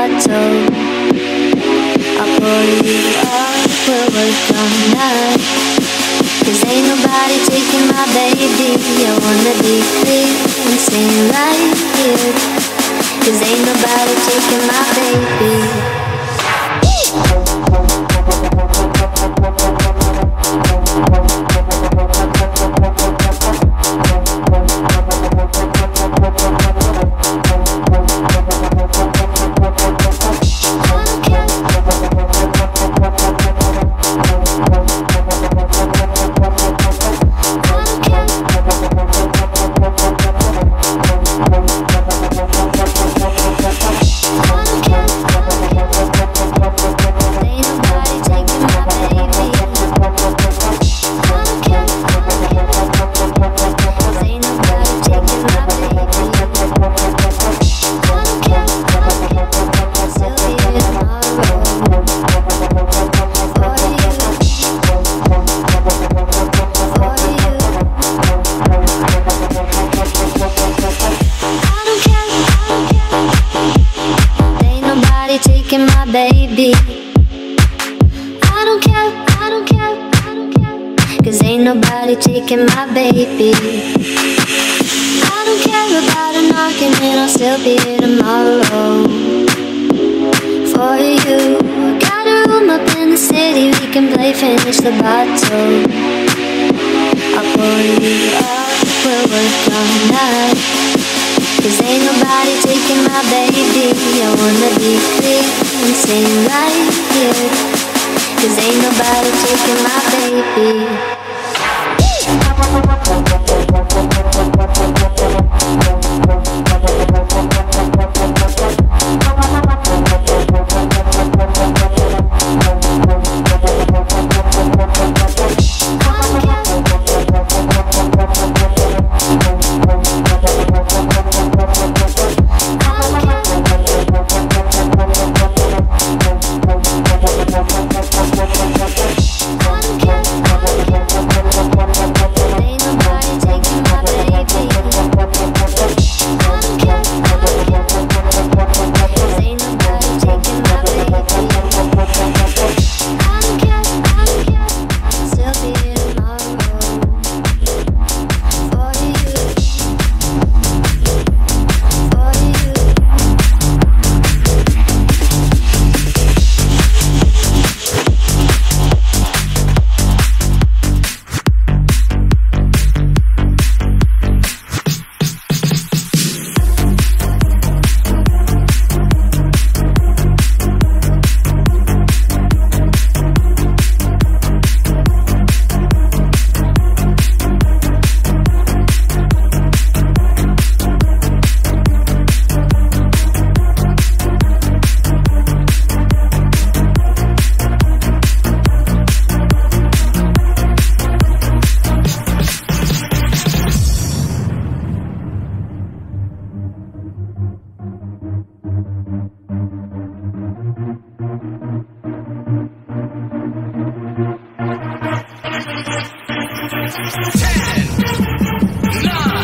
bottle. I'll pull you up, we'll work all night. Cause ain't nobody taking my baby. I wanna be clear and sing right here. Cause ain't nobody taking my baby. For you, got a room up in the city, we can play finish the bottle. I'll pull you up, we'll work all night. Cause ain't nobody taking my baby. I wanna be clear and sing right here. Cause ain't nobody taking my baby. Ten, nine,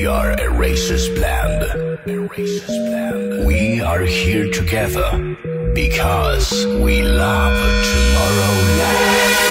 We are a racist blend. A racist. We are here together because we love Tomorrowland.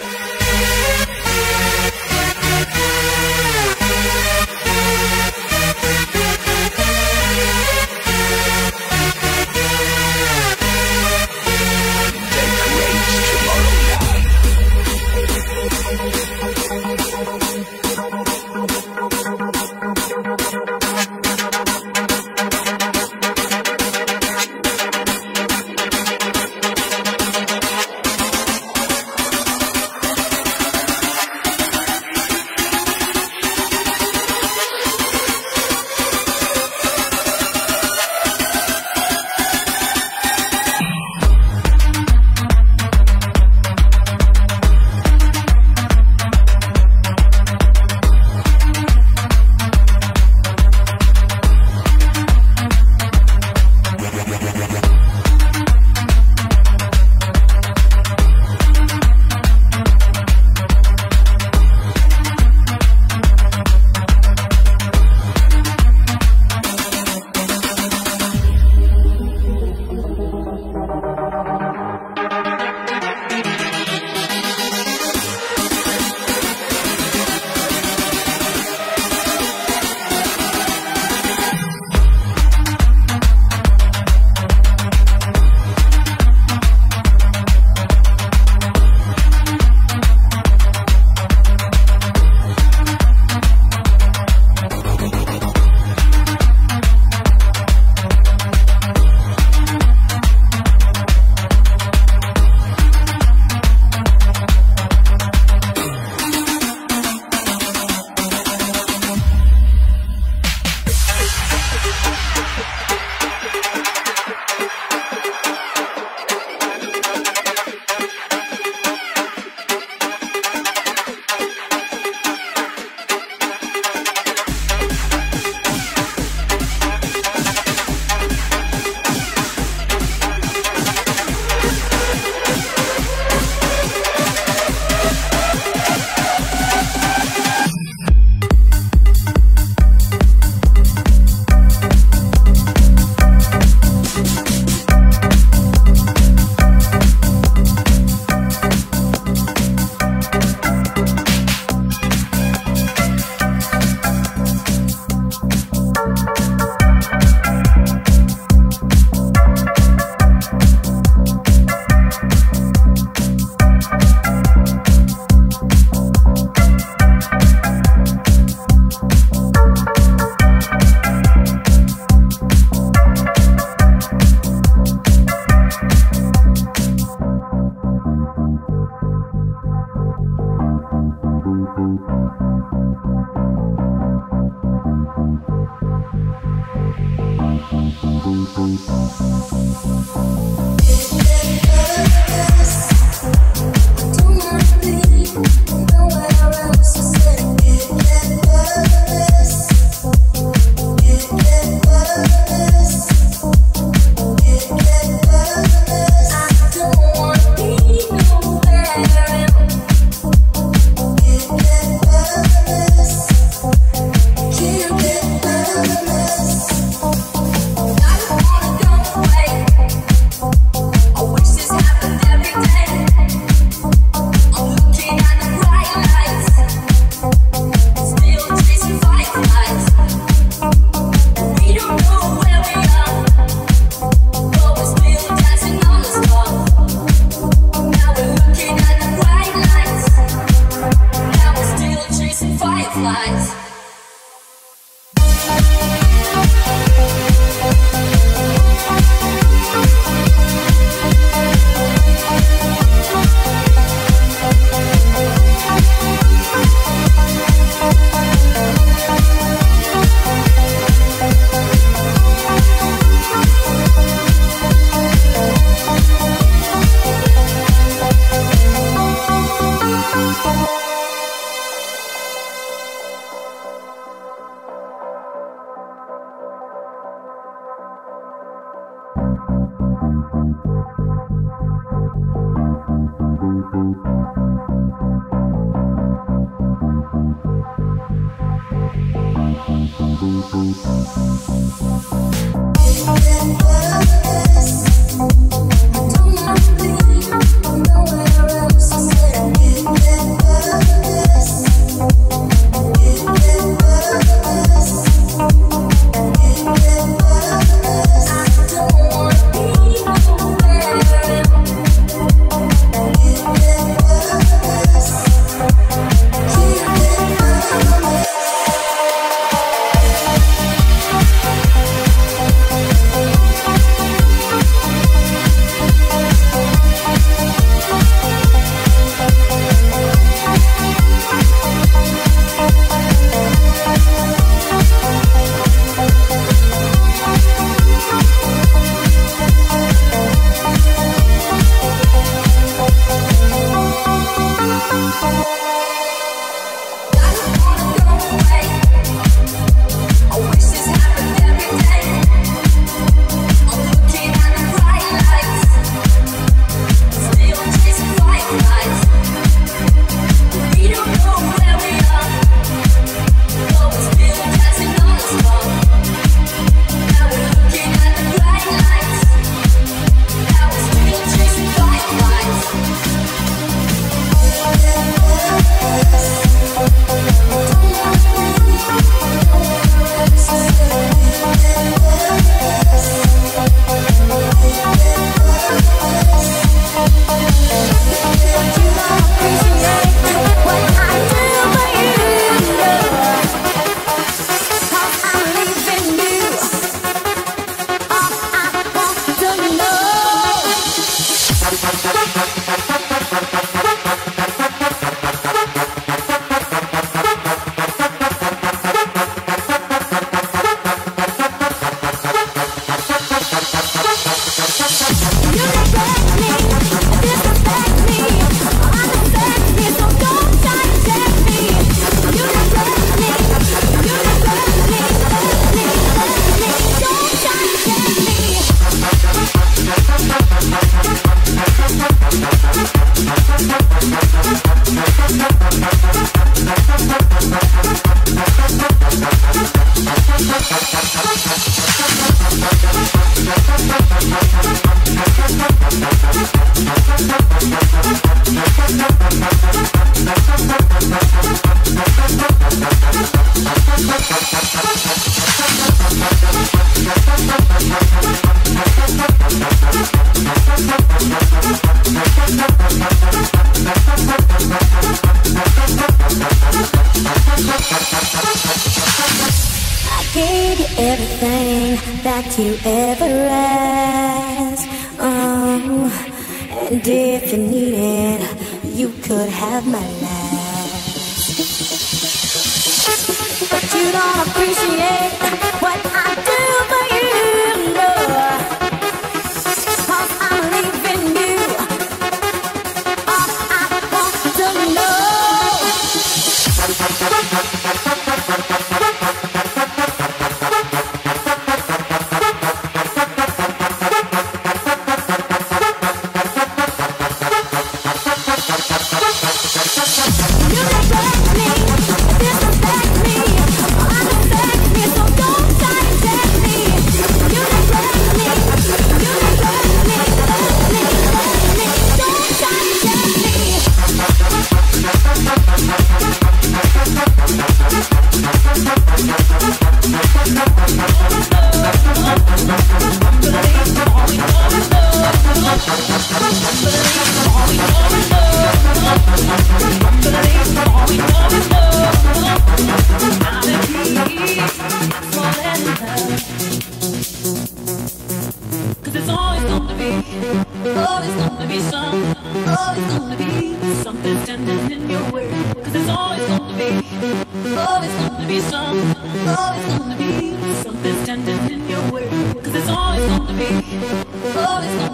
fireflies.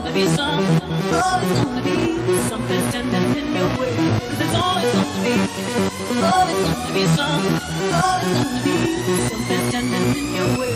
gonna be something, always gonna be something standing in your way. Cause it's always gonna be, always gonna be something, always gonna be something standing in your way.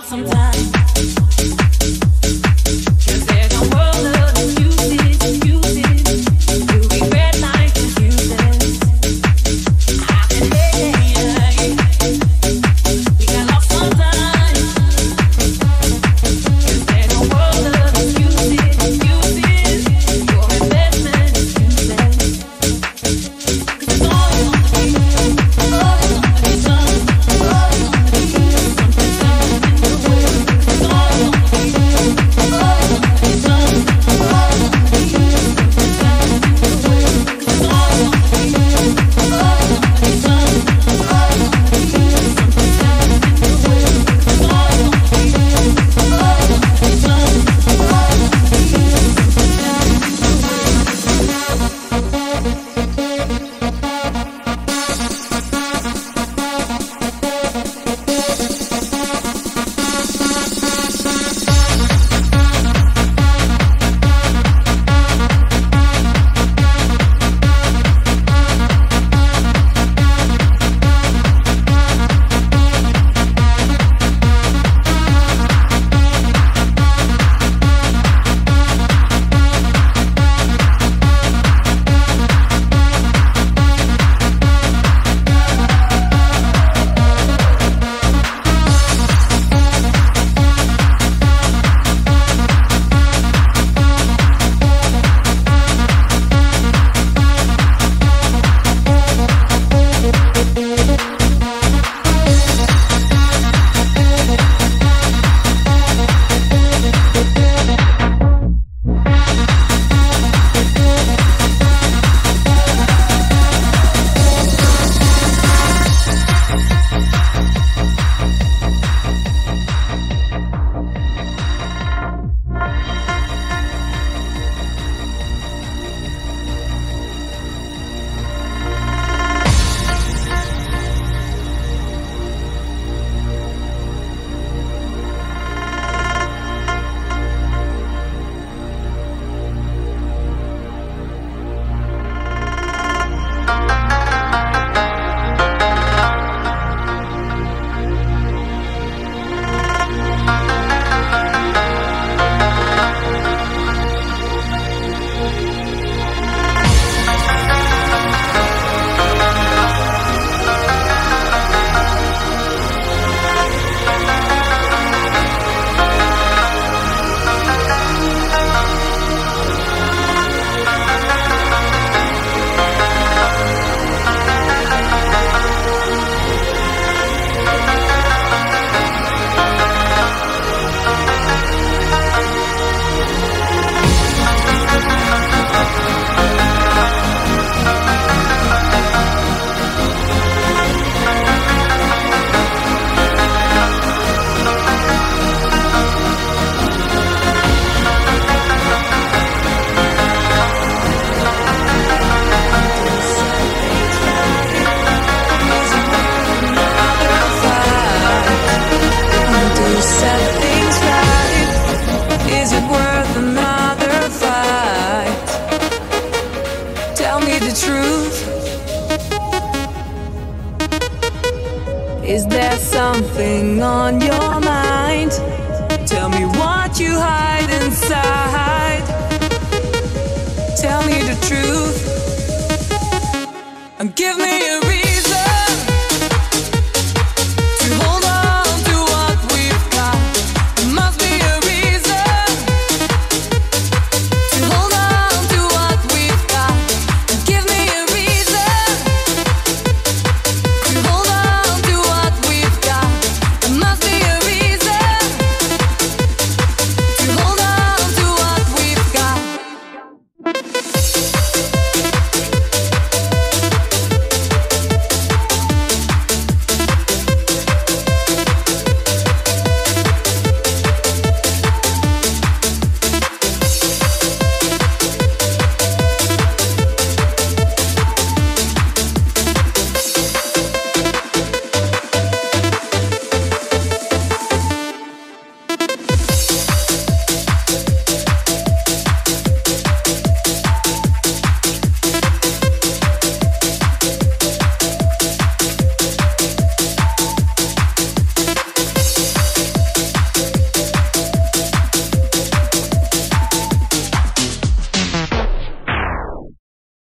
Give